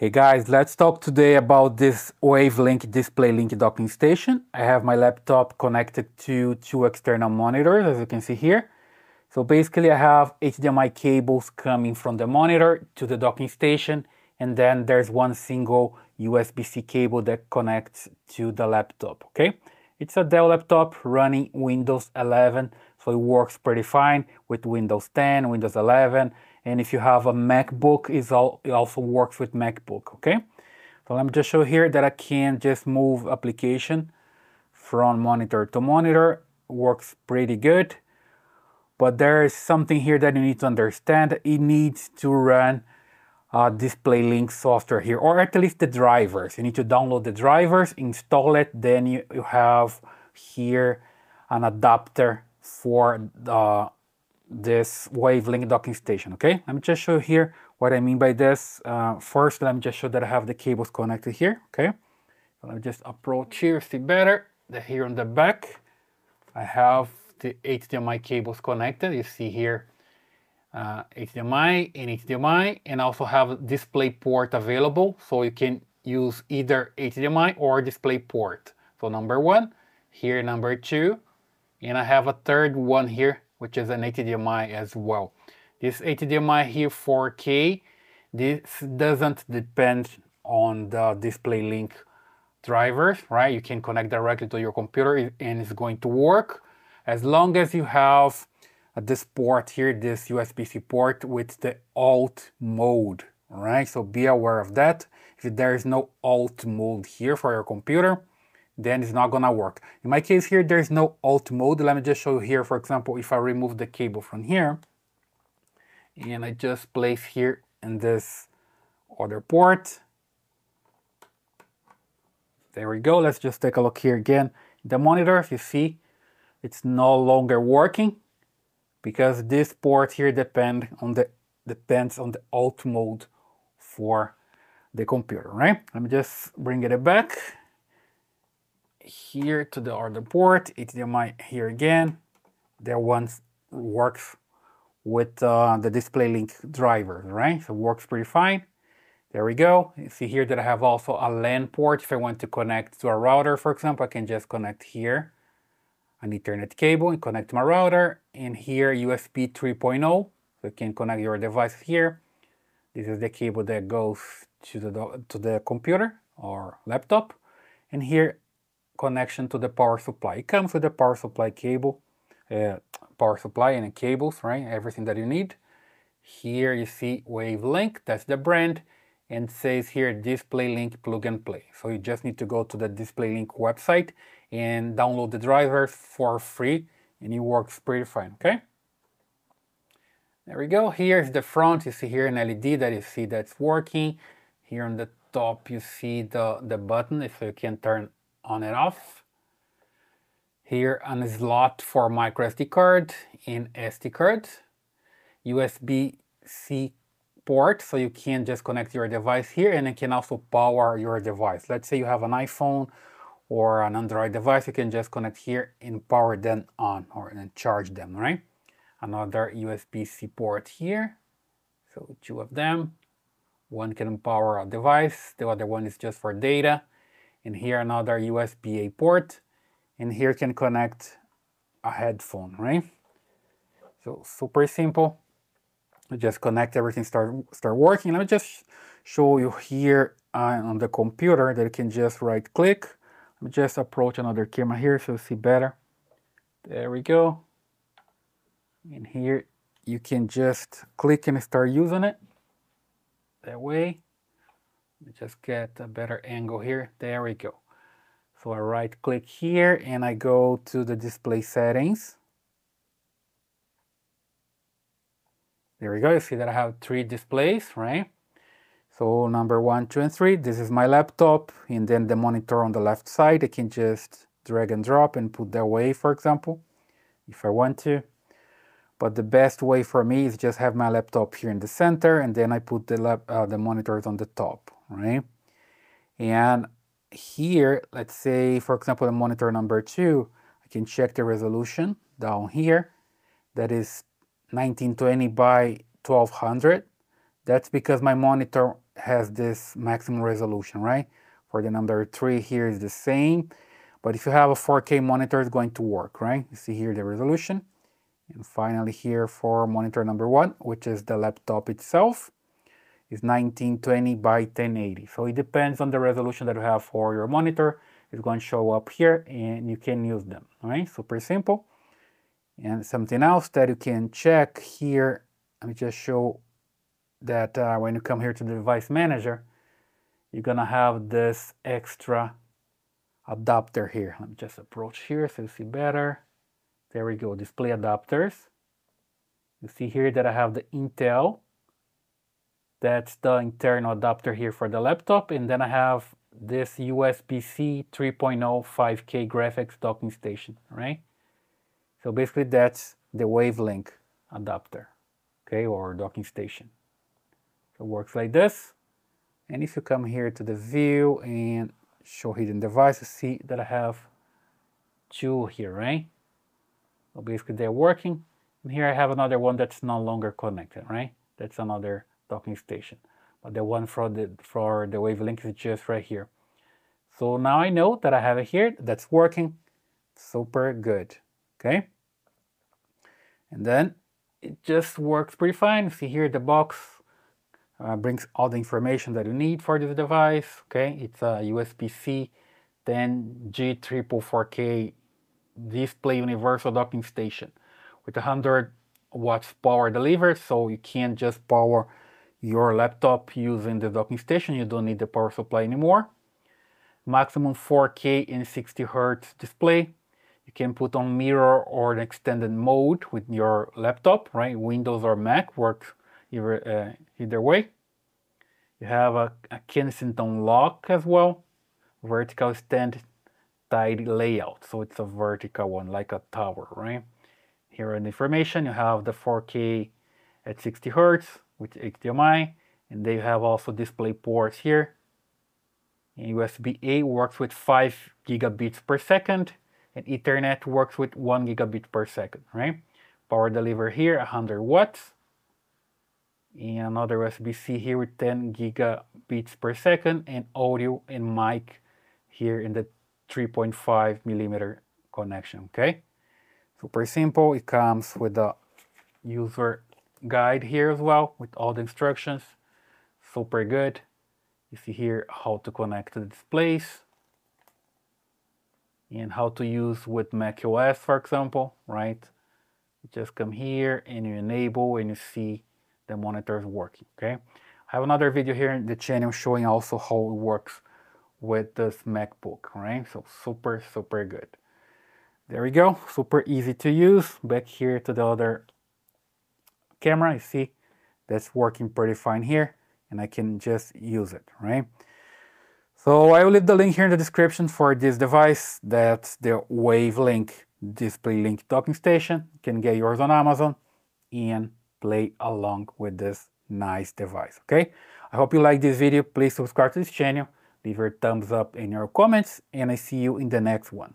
Hey guys, let's talk today about this Wavlink DisplayLink docking station. I have my laptop connected to two external monitors, as you can see here. So basically I have HDMI cables coming from the monitor to the docking station, and then there's one single USB-C cable that connects to the laptop, okay? It's a Dell laptop running Windows 11, so it works pretty fine with Windows 10, Windows 11, and if you have a MacBook, it also works with MacBook, okay? So let me just show here that I can just move application from monitor to monitor. Works pretty good. But there is something here that you need to understand. It needs to run uh, DisplayLink software here, or at least the drivers. You need to download the drivers, install it, then you, you have here an adapter for the this Wavlink docking station, okay? Let me just show you here what I mean by this. Uh, first, let me just show that I have the cables connected here, okay? Let me just approach here, see better. The, here on the back, I have the HDMI cables connected. You see here uh, HDMI and HDMI, and also have display port available, so you can use either HDMI or display port. So number one, here number two, and I have a third one here which is an HDMI as well. This HDMI here 4K, this doesn't depend on the DisplayLink drivers, right? You can connect directly to your computer and it's going to work as long as you have this port here, this USB-C port with the alt mode, right? So be aware of that. If there is no alt mode here for your computer, then it's not gonna work. In my case here, there's no alt mode. Let me just show you here, for example, if I remove the cable from here, and I just place here in this other port. There we go. Let's just take a look here again. The monitor, if you see, it's no longer working because this port here depend on the depends on the alt mode for the computer, right? Let me just bring it back here to the other port, HDMI here again. That one works with uh, the DisplayLink driver, right? So it works pretty fine. There we go. You see here that I have also a LAN port. If I want to connect to a router, for example, I can just connect here an Ethernet cable and connect to my router. And here USB 3.0, so you can connect your device here. This is the cable that goes to the, to the computer or laptop. And here connection to the power supply. It comes with a power supply cable, uh, power supply and cables, right? Everything that you need. Here you see Wavlink, that's the brand, and says here DisplayLink plug and play. So you just need to go to the DisplayLink website and download the drivers for free, and it works pretty fine, okay? There we go. Here's the front. You see here an LED that you see that's working. Here on the top you see the, the button if you can turn on and off. Here a slot for micro SD card and SD card. USB-C port, so you can just connect your device here and it can also power your device. Let's say you have an iPhone or an Android device, you can just connect here and power them on or and charge them, right? Another USB-C port here. So two of them. One can power a device, the other one is just for data and here another USB-A port, and here can connect a headphone, right? So super simple. just connect everything, start start working. Let me just show you here uh, on the computer that you can just right click. Let me just approach another camera here so you see better. There we go. And here you can just click and start using it that way just get a better angle here. There we go. So I right click here and I go to the display settings. There we go. You see that I have three displays, right? So number one, two, and three, this is my laptop. And then the monitor on the left side, I can just drag and drop and put that way, for example, if I want to. But the best way for me is just have my laptop here in the center and then I put the, lap, uh, the monitors on the top right? And here, let's say, for example, the monitor number two, I can check the resolution down here. That is 1920 by 1200. That's because my monitor has this maximum resolution, right? For the number three here is the same, but if you have a 4K monitor, it's going to work, right? You see here the resolution. And finally here for monitor number one, which is the laptop itself, is 1920 by 1080. So it depends on the resolution that you have for your monitor. It's going to show up here and you can use them, all right? Super simple. And something else that you can check here, let me just show that uh, when you come here to the device manager, you're gonna have this extra adapter here. Let me just approach here so you see better. There we go, display adapters. You see here that I have the Intel. That's the internal adapter here for the laptop. And then I have this USB-C 3.0 5K graphics docking station, right? So basically that's the Wavlink adapter, okay, or docking station. So it works like this. And if you come here to the view and show hidden devices, see that I have two here, right? So basically they're working. And here I have another one that's no longer connected, right? That's another docking station. But the one for the, for the Wavlink is just right here. So now I know that I have it here, that's working. Super good, okay? And then it just works pretty fine. See here the box uh, brings all the information that you need for this device. Okay, it's a USB-C 10G triple 4K display universal docking station with 100 watts power delivered, so you can't just power your laptop using the docking station. You don't need the power supply anymore. Maximum 4K and 60 Hertz display. You can put on mirror or an extended mode with your laptop, right? Windows or Mac works either, uh, either way. You have a, a Kensington lock as well, vertical stand tied layout. So it's a vertical one, like a tower, right? Here in the information, you have the 4K at 60 Hertz with HDMI, and they have also display ports here. And USB-A works with 5 gigabits per second, and Ethernet works with 1 gigabit per second, right? Power delivery here, 100 watts and another USB-C here with 10 gigabits per second and audio and mic here in the 3.5 millimeter connection okay super simple it comes with the user guide here as well with all the instructions super good you see here how to connect the displays and how to use with Mac OS for example right you just come here and you enable and you see the monitor is working, okay? I have another video here in the channel showing also how it works with this MacBook, right? So super, super good. There we go, super easy to use. Back here to the other camera, you see that's working pretty fine here and I can just use it, right? So I will leave the link here in the description for this device. That's the Wavlink Display Link docking station. You can get yours on Amazon and play along with this nice device, okay? I hope you like this video. Please subscribe to this channel, leave your thumbs up in your comments, and I see you in the next one.